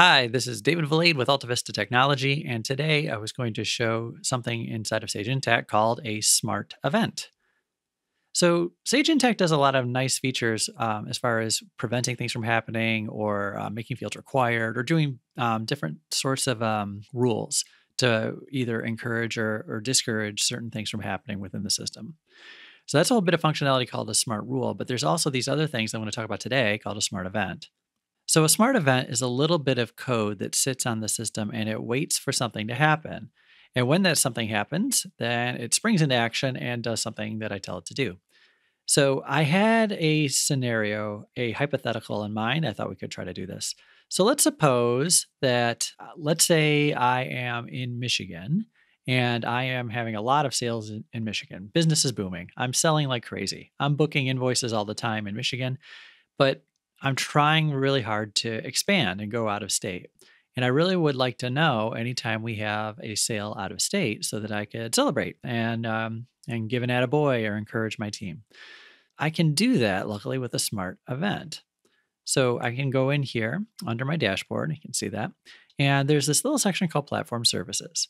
Hi, this is David Valade with Alta Vista Technology, and today I was going to show something inside of Sage Intacct called a smart event. So, Sage Intacct does a lot of nice features um, as far as preventing things from happening or uh, making fields required or doing um, different sorts of um, rules to either encourage or, or discourage certain things from happening within the system. So, that's a whole bit of functionality called a smart rule, but there's also these other things I want to talk about today called a smart event. So, a smart event is a little bit of code that sits on the system and it waits for something to happen. And when that something happens, then it springs into action and does something that I tell it to do. So, I had a scenario, a hypothetical in mind. I thought we could try to do this. So, let's suppose that, uh, let's say I am in Michigan and I am having a lot of sales in, in Michigan. Business is booming. I'm selling like crazy. I'm booking invoices all the time in Michigan. But I'm trying really hard to expand and go out of state. And I really would like to know anytime we have a sale out of state so that I could celebrate and um, and give an attaboy or encourage my team. I can do that luckily with a smart event. So I can go in here under my dashboard, you can see that. And there's this little section called platform services.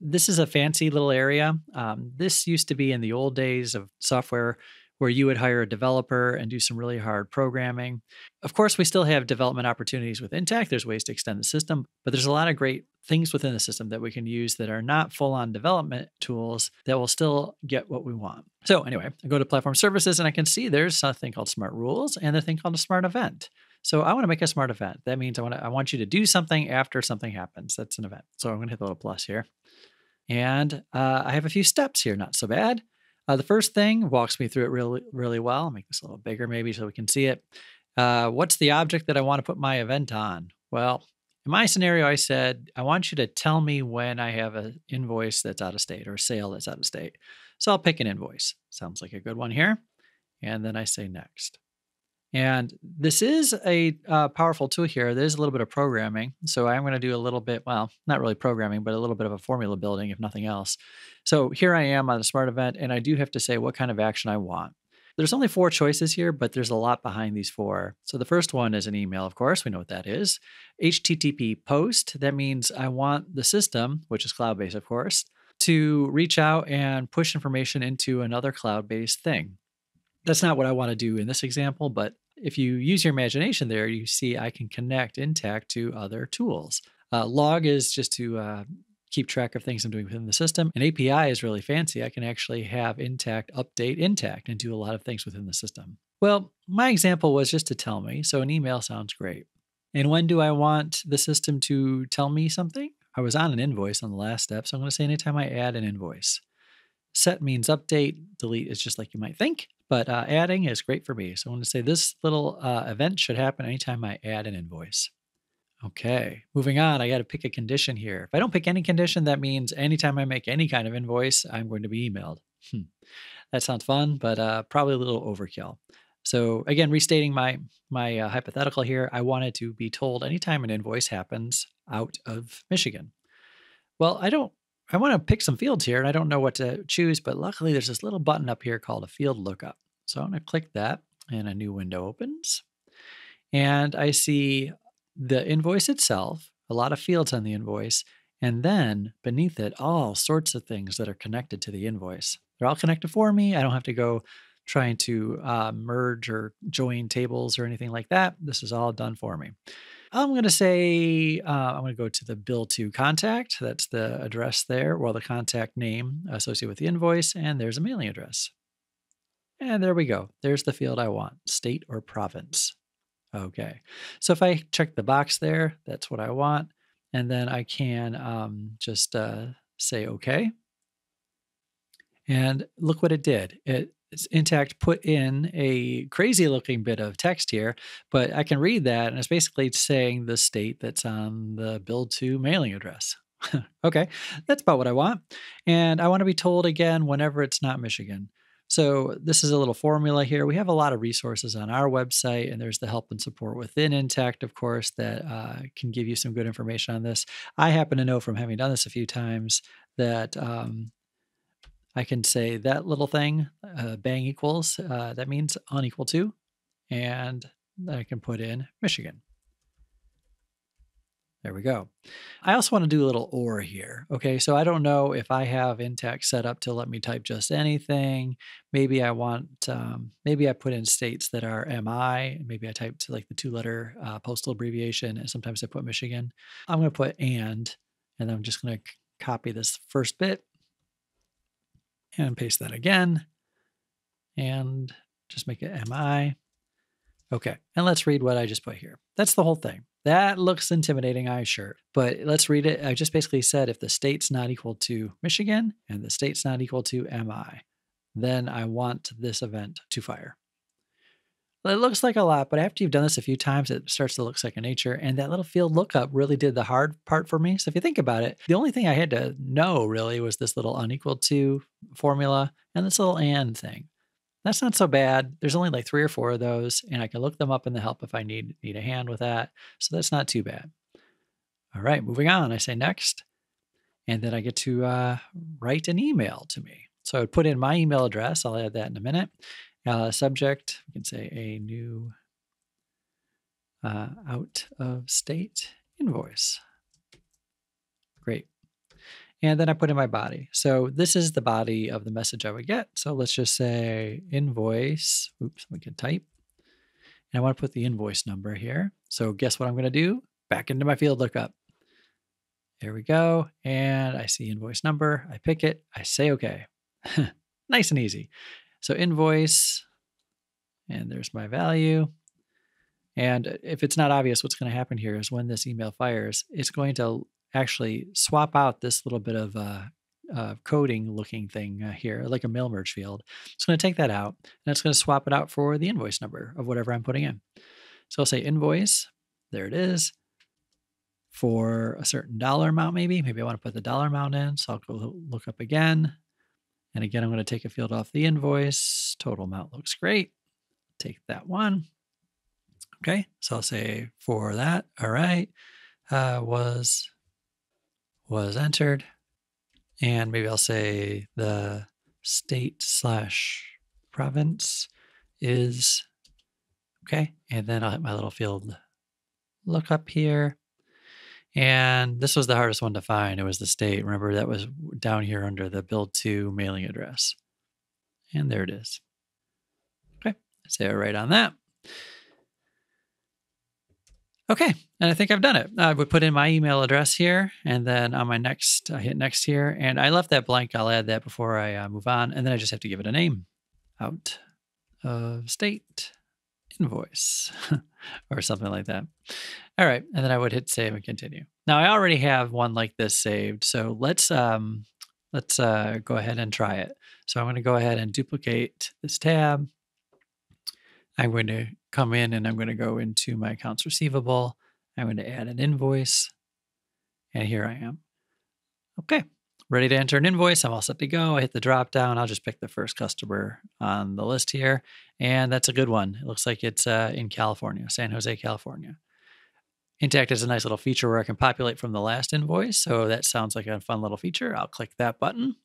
This is a fancy little area. Um, this used to be in the old days of software where you would hire a developer and do some really hard programming. Of course, we still have development opportunities with Intacct. There's ways to extend the system, but there's a lot of great things within the system that we can use that are not full on development tools that will still get what we want. So, anyway, I go to platform services and I can see there's something called smart rules and a thing called a smart event. So I want to make a smart event. That means I want to, I want you to do something after something happens. That's an event. So I'm going to hit the little plus here. And uh, I have a few steps here, not so bad. Uh, the first thing walks me through it really, really well. I'll make this a little bigger maybe so we can see it. Uh, what's the object that I want to put my event on? Well, in my scenario, I said, I want you to tell me when I have an invoice that's out of state or a sale that's out of state. So I'll pick an invoice. Sounds like a good one here. And then I say next. And this is a uh, powerful tool here. There's a little bit of programming. So I'm going to do a little bit, well, not really programming, but a little bit of a formula building, if nothing else. So here I am on the smart event, and I do have to say what kind of action I want. There's only four choices here, but there's a lot behind these four. So the first one is an email, of course. We know what that is. HTTP post, that means I want the system, which is cloud based, of course, to reach out and push information into another cloud based thing. That's not what I want to do in this example, but if you use your imagination there, you see I can connect Intacct to other tools. Uh, log is just to uh, keep track of things I'm doing within the system. An API is really fancy. I can actually have Intacct update Intacct and do a lot of things within the system. Well, my example was just to tell me, so an email sounds great. And when do I want the system to tell me something? I was on an invoice on the last step, so I'm going to say anytime I add an invoice. Set means update, delete is just like you might think. But uh, adding is great for me. So I want to say this little uh, event should happen anytime I add an invoice. Okay, moving on, I got to pick a condition here. If I don't pick any condition, that means anytime I make any kind of invoice, I'm going to be emailed. Hmm. That sounds fun, but uh, probably a little overkill. So again, restating my my uh, hypothetical here, I wanted to be told anytime an invoice happens out of Michigan. Well, I don't I want to pick some fields here and I don't know what to choose, but luckily there's this little button up here called a field lookup. So I'm going to click that and a new window opens. And I see the invoice itself, a lot of fields on the invoice, and then beneath it, all sorts of things that are connected to the invoice. They're all connected for me. I don't have to go trying to uh, merge or join tables or anything like that. This is all done for me. I'm going to say, uh, I'm going to go to the bill to contact. That's the address there, well, the contact name associated with the invoice, and there's a mailing address. And there we go. There's the field I want, state or province. Okay. So if I check the box there, that's what I want. And then I can um, just uh, say OK. And look what it did. It Intacct put in a crazy looking bit of text here, but I can read that and it's basically saying the state that's on the bill to mailing address. okay, that's about what I want. And I want to be told again whenever it's not Michigan. So this is a little formula here. We have a lot of resources on our website, and there's the help and support within Intacct, of course, that uh, can give you some good information on this. I happen to know from having done this a few times that um, I can say that little thing, uh, bang equals, uh, that means unequal to, and I can put in Michigan. There we go. I also want to do a little or here. Okay, so I don't know if I have Intacct set up to let me type just anything. Maybe I want, um, maybe I put in states that are MI. Maybe I type to like the two letter uh, postal abbreviation, and sometimes I put Michigan. I'm going to put and, and I'm just going to copy this first bit and paste that again and just make it MI. Okay, and let's read what I just put here. That's the whole thing. That looks intimidating, I sure. But let's read it. I just basically said if the state's not equal to Michigan and the state's not equal to MI, then I want this event to fire. It looks like a lot, but after you've done this a few times, it starts to look second nature. And that little field lookup really did the hard part for me. So if you think about it, the only thing I had to know really was this little unequal to formula and this little and thing. That's not so bad. There's only like three or four of those, and I can look them up in the help if I need need a hand with that. So that's not too bad. All right, moving on. I say next, and then I get to uh, write an email to me. So I would put in my email address. I'll add that in a minute. Uh, subject, we can say a new uh, out of state invoice. Great. And then I put in my body. So this is the body of the message I would get. So let's just say invoice. Oops, we can type. And I want to put the invoice number here. So guess what I'm going to do? Back into my field lookup. There we go. And I see invoice number. I pick it. I say okay. nice and easy. So invoice, and there's my value. And if it's not obvious, what's going to happen here is when this email fires, it's going to actually swap out this little bit of uh, uh, coding looking thing uh, here, like a mail merge field. It's going to take that out and it's going to swap it out for the invoice number of whatever I'm putting in. So I'll say invoice, there it is, for a certain dollar amount, maybe. Maybe I want to put the dollar amount in. So I'll go look up again. And again, I'm going to take a field off the invoice. Total amount looks great. Take that one. Okay, so I'll say for that, all right, uh, was was entered. And maybe I'll say the state slash province is okay. And then I'll hit my little field look up here. And this was the hardest one to find. It was the state. Remember, that was down here under the build to mailing address. And there it is. Okay, say it right on that. Okay, and I think I've done it. I would put in my email address here, and then on my next, I hit next here, and I left that blank. I'll add that before I uh, move on, and then I just have to give it a name. Out of state invoice or something like that. All right, and then I would hit save and continue. Now I already have one like this saved, so let's um, let's uh, go ahead and try it. So I'm going to go ahead and duplicate this tab. I'm going to come in and I'm going to go into my accounts receivable. I'm going to add an invoice. And here I am. Okay, ready to enter an invoice. I'm all set to go. I hit the drop down. I'll just pick the first customer on the list here. And that's a good one. It looks like it's uh, in California, San Jose, California. Intacct is a nice little feature where I can populate from the last invoice. So that sounds like a fun little feature. I'll click that button.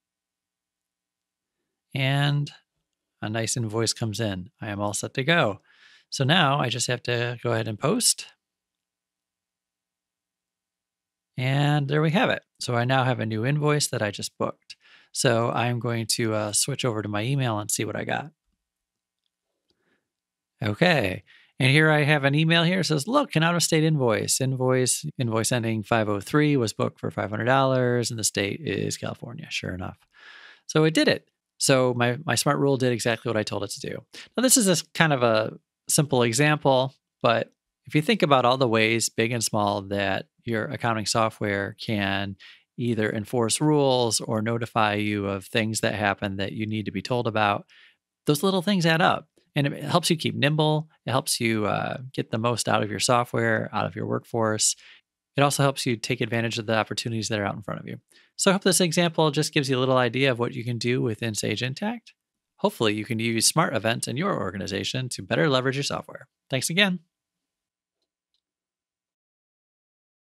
And a nice invoice comes in. I am all set to go. So now I just have to go ahead and post. And there we have it. So I now have a new invoice that I just booked. So I'm going to uh, switch over to my email and see what I got. Okay. And here I have an email here. It says, look, an out of state invoice. Invoice, invoice ending 503 was booked for $500 and the state is California. Sure enough. So it did it. So my, my smart rule did exactly what I told it to do. Now, this is a kind of a simple example, but if you think about all the ways, big and small, that your accounting software can either enforce rules or notify you of things that happen that you need to be told about, those little things add up. And it helps you keep nimble. It helps you uh, get the most out of your software, out of your workforce. It also helps you take advantage of the opportunities that are out in front of you. So I hope this example just gives you a little idea of what you can do within Sage Intacct. Hopefully, you can use smart events in your organization to better leverage your software. Thanks again.